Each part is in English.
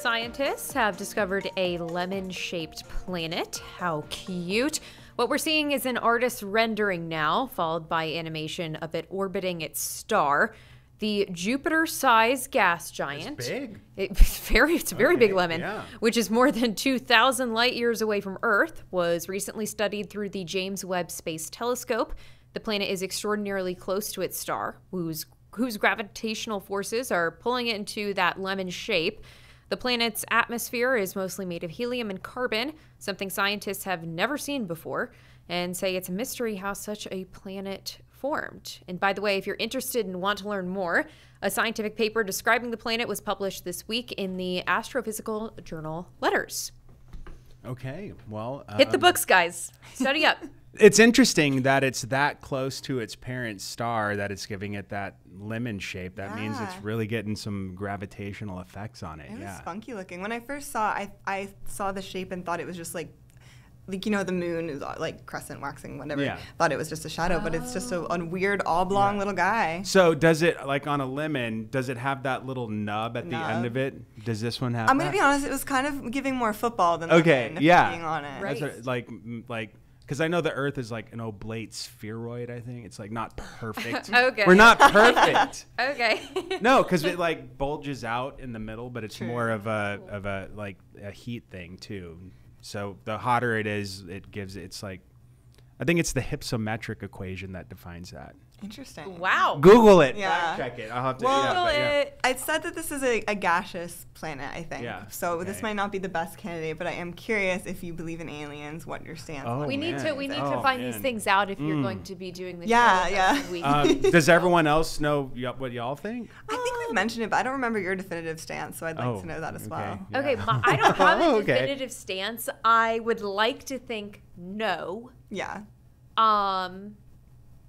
Scientists have discovered a lemon shaped planet. How cute! What we're seeing is an artist's rendering now, followed by animation of it orbiting its star. The Jupiter-sized gas giant. It's big. It's very, it's a very big lemon, yeah. which is more than 2,000 light years away from Earth. Was recently studied through the James Webb Space Telescope. The planet is extraordinarily close to its star, whose whose gravitational forces are pulling it into that lemon shape. The planet's atmosphere is mostly made of helium and carbon, something scientists have never seen before, and say it's a mystery how such a planet formed. And by the way, if you're interested and want to learn more, a scientific paper describing the planet was published this week in the Astrophysical Journal Letters. Okay, well, Hit the um, books, guys. Study up. It's interesting that it's that close to its parent star that it's giving it that lemon shape. That means it's really getting some gravitational effects on it. It was funky looking. When I first saw, I I saw the shape and thought it was just like, like you know, the moon is uh, like crescent waxing, whatever. Yeah. Thought it was just a shadow, but it's just a, a weird oblong Yeah. little guy. So does it like on a lemon? Does it have that little nub at the end of it? Does this one have? I'm gonna that? be honest. It was kind of giving more football than Okay, lemon, if yeah. Being on it. Right. That's what, like like because I know the Earth is like an oblate spheroid. I think it's like not perfect. Okay. We're not perfect. Okay. no, because it like bulges out in the middle, but it's True. more of a of a like a heat thing too. So the hotter it is, it gives it's like I think it's the hypsometric equation that defines that. Interesting. wow. Google it. Yeah. Check it. I'll have to. Well, yeah, Google yeah. it. I said that this is a, a gaseous planet, I think. Yeah, So this might not be the best candidate, but I am curious if you believe in aliens, what your stance Oh, on We it need to we need Oh, to find these things out if you're Mm. going to be doing the Yeah, show yeah. every week. Um, does everyone else know y- what y'all think? I think we've mentioned it, but I don't remember your definitive stance, so I'd like Oh, to know that as okay. well. Yeah. Okay, my, I don't have a Oh, okay. definitive stance. I would like to think no, Yeah. um,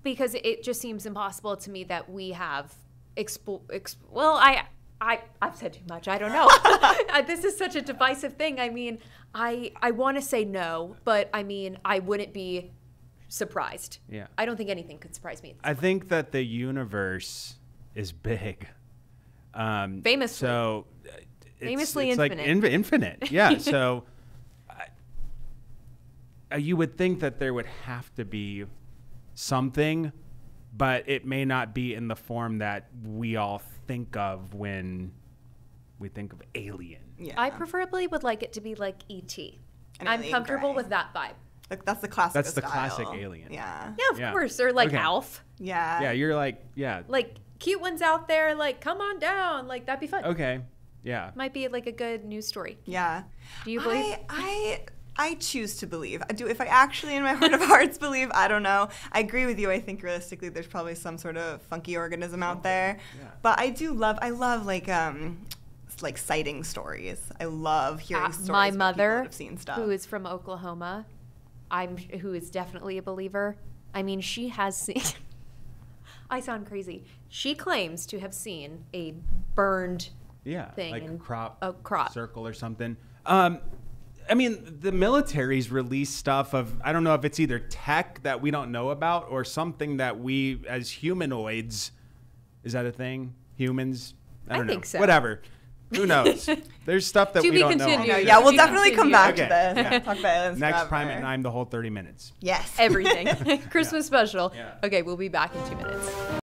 because it just seems impossible to me that we have expo- exp- Well, I. I, I've said too much. I don't know. Uh, this is such a divisive thing. I mean, I I want to say no, but I mean, I wouldn't be surprised. Yeah. I don't think anything could surprise me. I think that the universe is big. Um, Famously. So, uh, it's, Famously it's like infinite. in- infinite. Yeah. so, I, uh, you would think that there would have to be something, but it may not be in the form that we all think of when we think of alien. Yeah. I preferably would like it to be like ET. An I'm comfortable gray. with that vibe. Like, that's the classic. That's the style. classic alien. Yeah. Yeah, of Yeah. course. Or like Okay. Alf. Yeah. Yeah, you're like, yeah, Like cute ones out there, like come on down. Like that'd be fun. okay, yeah. Might be like a good news story. Yeah. Do you believe? I, I I choose to believe. I do if I actually in my heart of hearts believe, I don't know. I agree with you. I think realistically there's probably some sort of funky organism out there. yeah. But I do love I love like um like sighting stories. I love hearing Uh, stories my mother, that have seen stuff. who is from Oklahoma, I'm who is definitely a believer. I mean, she has seen. I sound crazy. She claims to have seen a burned. yeah, thing like crop, a crop. circle or something. Um, I mean, the military's released stuff of I don't know if it's either tech that we don't know about or something that we as humanoids is that a thing? Humans? I I don't know. think so. Whatever. Who knows? There's stuff that To we be don't know, continued. know. yeah, we'll To be definitely come back continued. to this. Yeah. Talk about aliens Next forever. prime at nine, the whole thirty minutes. Yes. Everything. Christmas special. Yeah. Okay, we'll be back in two minutes.